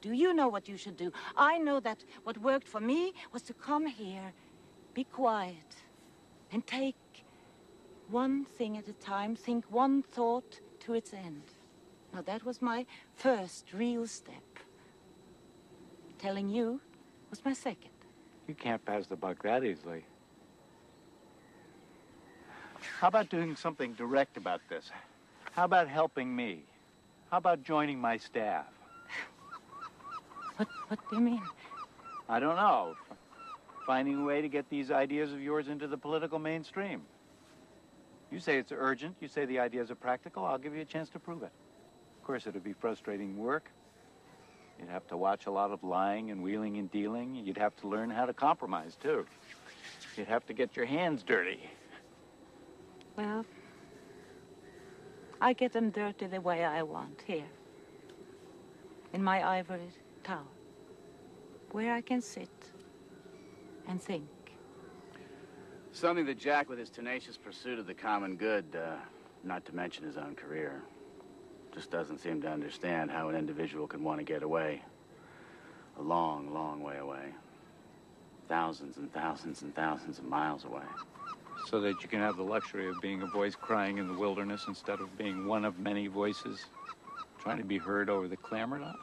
do. You know what you should do. I know that what worked for me was to come here, be quiet, and take one thing at a time, think one thought to its end. Now, that was my first real step. Telling you was my second. You can't pass the buck that easily. How about doing something direct about this? How about helping me? How about joining my staff? What, what do you mean? I don't know. Finding a way to get these ideas of yours into the political mainstream. You say it's urgent. You say the ideas are practical. I'll give you a chance to prove it. Of course, it'll be frustrating work. You'd have to watch a lot of lying and wheeling and dealing. You'd have to learn how to compromise, too. You'd have to get your hands dirty. Well, I get them dirty the way I want, here. In my ivory tower. Where I can sit and think. Something that Jack, with his tenacious pursuit of the common good, uh, not to mention his own career, just doesn't seem to understand how an individual can want to get away. A long, long way away. Thousands and thousands and thousands of miles away. So that you can have the luxury of being a voice crying in the wilderness instead of being one of many voices trying to be heard over the clamor.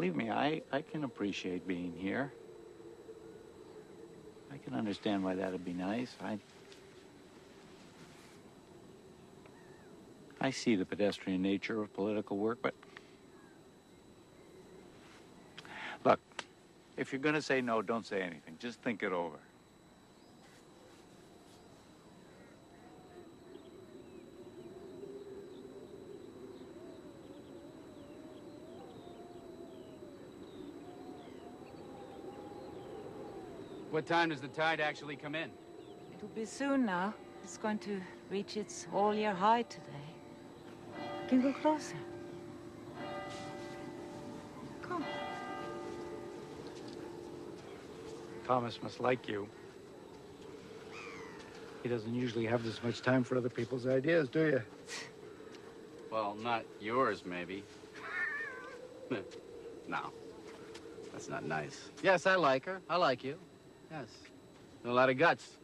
Believe me, I, I can appreciate being here. I can understand why that'd be nice. I I see the pedestrian nature of political work, but look, if you're going to say no, don't say anything. Just think it over. What time does the tide actually come in? It'll be soon now. It's going to reach its all-year high today. You can go closer. Come. Thomas must like you. He doesn't usually have this much time for other people's ideas, do you? Well, not yours, maybe. no. That's not nice. Yes, I like her. I like you. Yes. A lot of guts.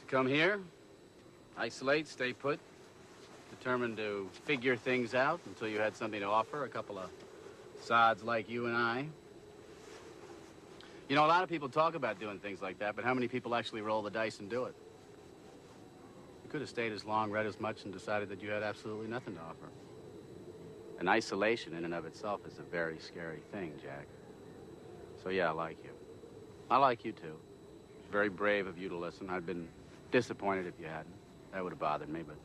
To come here, isolate, stay put, determined to figure things out until you had something to offer, a couple of sods like you and I. You know, a lot of people talk about doing things like that, but how many people actually roll the dice and do it? You could have stayed as long, read as much, and decided that you had absolutely nothing to offer. And isolation in and of itself is a very scary thing, Jack. So yeah, I like you. I like you too. It's very brave of you to listen. I'd been disappointed if you hadn't. That would have bothered me, but...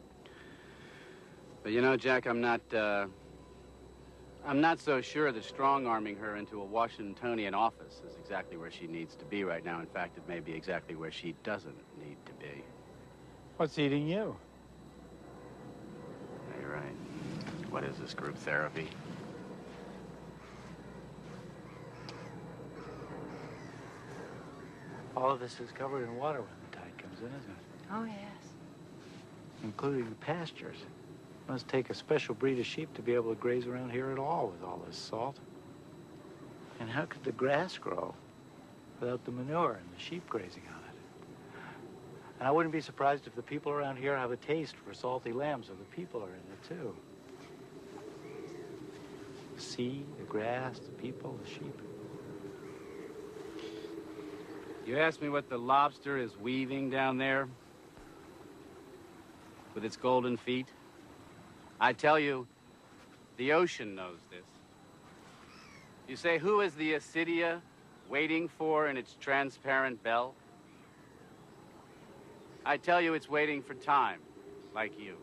But you know, Jack, I'm not, uh... I'm not so sure that strong-arming her into a Washingtonian office is exactly where she needs to be right now. In fact, it may be exactly where she doesn't need to be. What's eating you? Yeah, you're right. What is this, group therapy? All of this is covered in water when the tide comes in, isn't it? Oh, yes. Including the pastures. Must take a special breed of sheep to be able to graze around here at all with all this salt. And how could the grass grow without the manure and the sheep grazing on it? And I wouldn't be surprised if the people around here have a taste for salty lambs, so the people are in it too. The sea, the grass, the people, the sheep. You asked me what the lobster is weaving down there with its golden feet. I tell you, the ocean knows this. You say, who is the Ascidia waiting for in its transparent bell? I tell you, it's waiting for time, like you.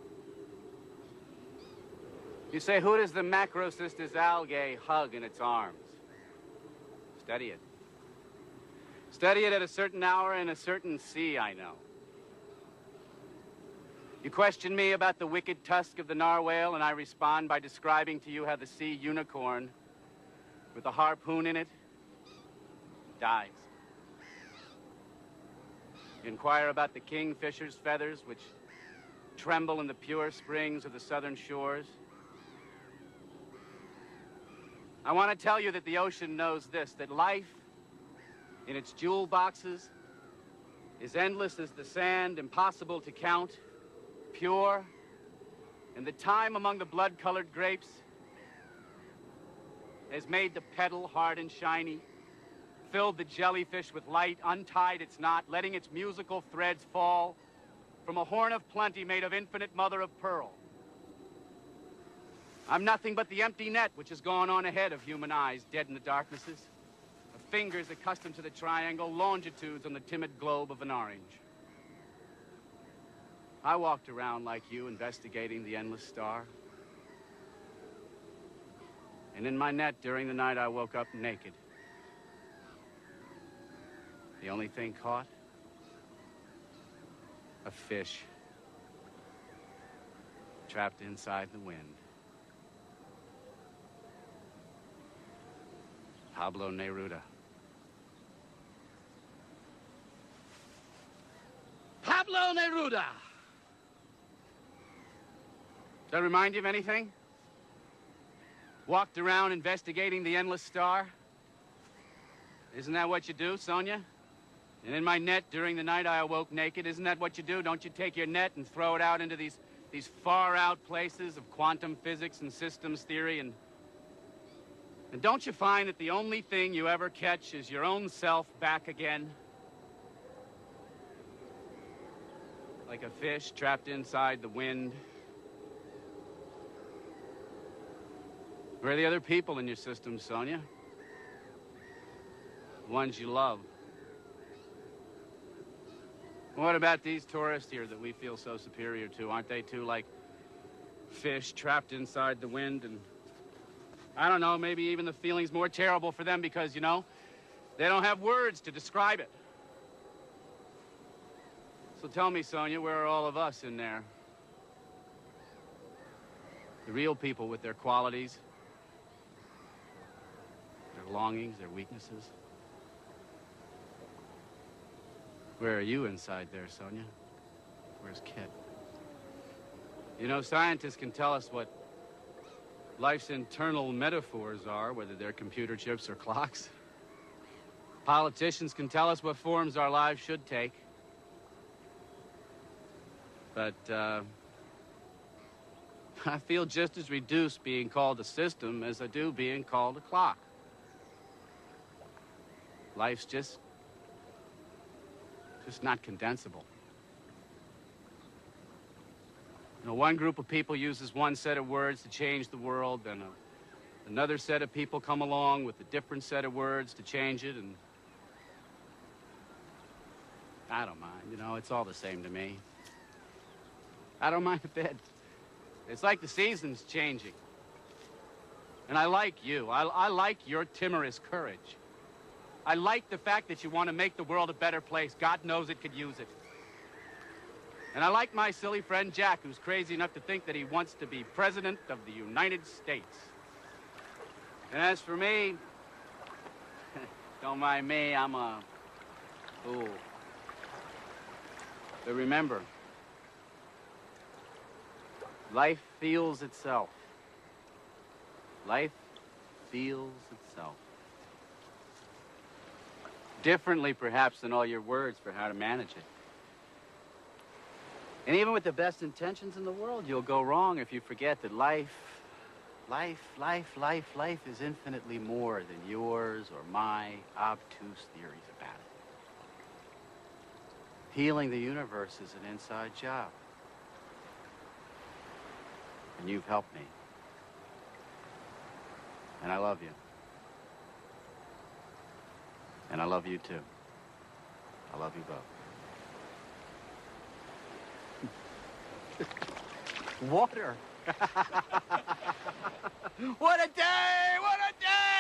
You say, who does the Macrocystis algae hug in its arms? Study it. Study it at a certain hour in a certain sea, I know. You question me about the wicked tusk of the narwhale, and I respond by describing to you how the sea unicorn, with a harpoon in it, dies. You inquire about the kingfisher's feathers, which tremble in the pure springs of the southern shores. I want to tell you that the ocean knows this, that life in its jewel boxes is endless as the sand, impossible to count, pure, and the time among the blood-colored grapes has made the petal hard and shiny, filled the jellyfish with light, untied its knot, letting its musical threads fall from a horn of plenty made of infinite mother of pearl. I'm nothing but the empty net which has gone on ahead of human eyes, dead in the darknesses, fingers accustomed to the triangle, longitudes on the timid globe of an orange. I walked around like you, investigating the endless star. And in my net during the night, I woke up naked. The only thing caught? A fish. Trapped inside the wind. Pablo Neruda. Pablo Neruda! Does that remind you of anything? Walked around investigating the endless star? Isn't that what you do, Sonia? And in my net during the night I awoke naked. Isn't that what you do? Don't you take your net and throw it out into these, these far out places of quantum physics and systems theory and and don't you find that the only thing you ever catch is your own self back again? Like a fish trapped inside the wind. Where are the other people in your system, Sonia? The ones you love. What about these tourists here that we feel so superior to? Aren't they too like fish trapped inside the wind and I don't know, maybe even the feeling's more terrible for them because, you know, they don't have words to describe it. So tell me, Sonia, where are all of us in there? The real people with their qualities, their longings, their weaknesses. Where are you inside there, Sonia? Where's Kit? You know, scientists can tell us what life's internal metaphors are, whether they're computer chips or clocks. Politicians can tell us what forms our lives should take. But, uh, I feel just as reduced being called a system as I do being called a clock. Life's just, just not condensable. You know, one group of people uses one set of words to change the world, then a, another set of people come along with a different set of words to change it, and I don't mind. You know, it's all the same to me. I don't mind a bit. It's like the seasons changing. And I like you. I, I like your timorous courage. I like the fact that you want to make the world a better place. God knows it could use it. And I like my silly friend Jack, who's crazy enough to think that he wants to be President of the United States. And as for me, don't mind me, I'm a fool. But remember, life feels itself. Life feels itself. Differently, perhaps, than all your words for how to manage it. And even with the best intentions in the world, you'll go wrong if you forget that life, life, life, life, life is infinitely more than yours or my obtuse theories about it. Healing the universe is an inside job. And you've helped me. And I love you. And I love you too. I love you both. Water. what a day! What a day!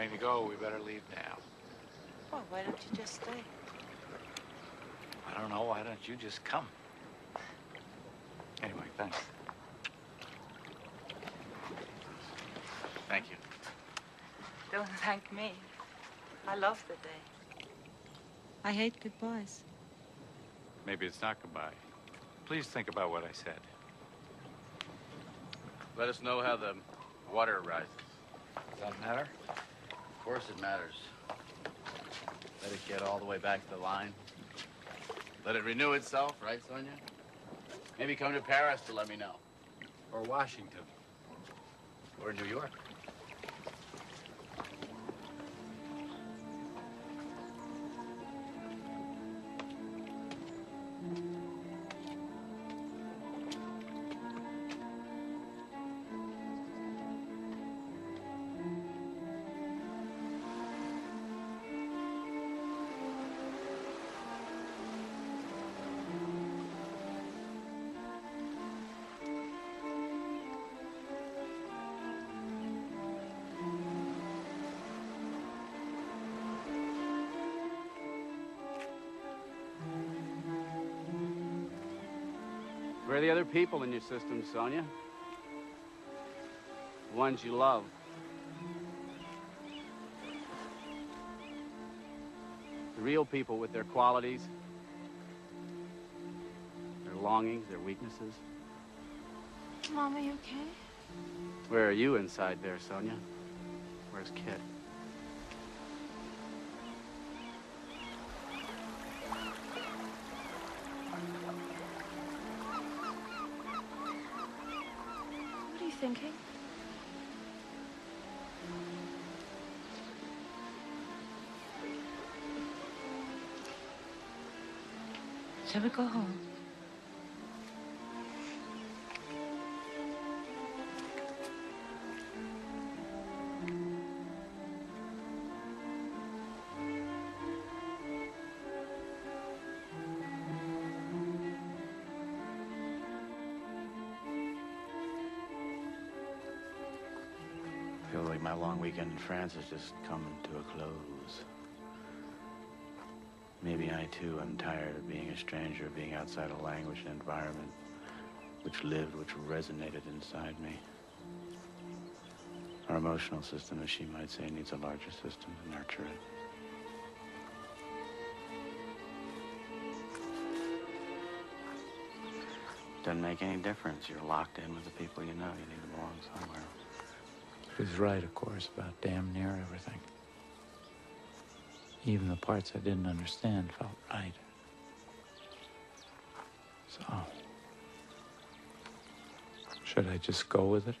Going to go, we better leave now. Well, why don't you just stay? I don't know, why don't you just come? Anyway, thanks. Thank you. Don't thank me. I love the day. I hate goodbyes. Maybe it's not goodbye. Please think about what I said. Let us know how the water rises. Does that matter? Of course it matters. Let it get all the way back to the line. Let it renew itself, right, Sonia? Maybe come to Paris to let me know. Or Washington. Or New York. Where are the other people in your system, Sonia? The ones you love. The real people with their qualities, their longings, their weaknesses. Mom, are you okay? Where are you inside there, Sonia? Where's Kit? Thinking? Shall we go home? Like my long weekend in France is just coming to a close. Maybe I too am tired of being a stranger, being outside a language and environment which lived, which resonated inside me. Our emotional system, as she might say, needs a larger system to nurture it. Doesn't make any difference. You're locked in with the people you know. You need to belong somewhere. Was right, of course, about damn near everything. Even the parts I didn't understand felt right. So, should I just go with it?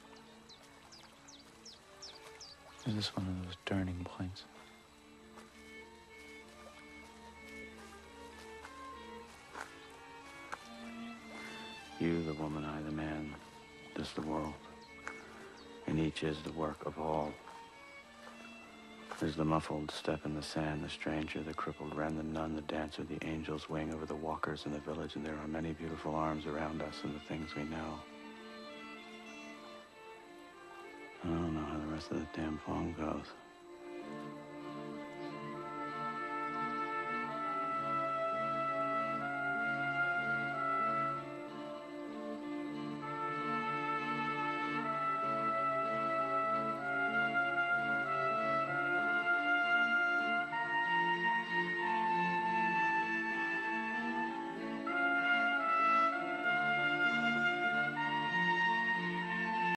Is this one of those turning points? You, the woman, I, the man, this the world. And each is the work of all. There's the muffled step in the sand, the stranger, the crippled wren, the nun, the dancer, the angel's wing over the walkers in the village, and there are many beautiful arms around us and the things we know. I don't know how the rest of the damn poem goes.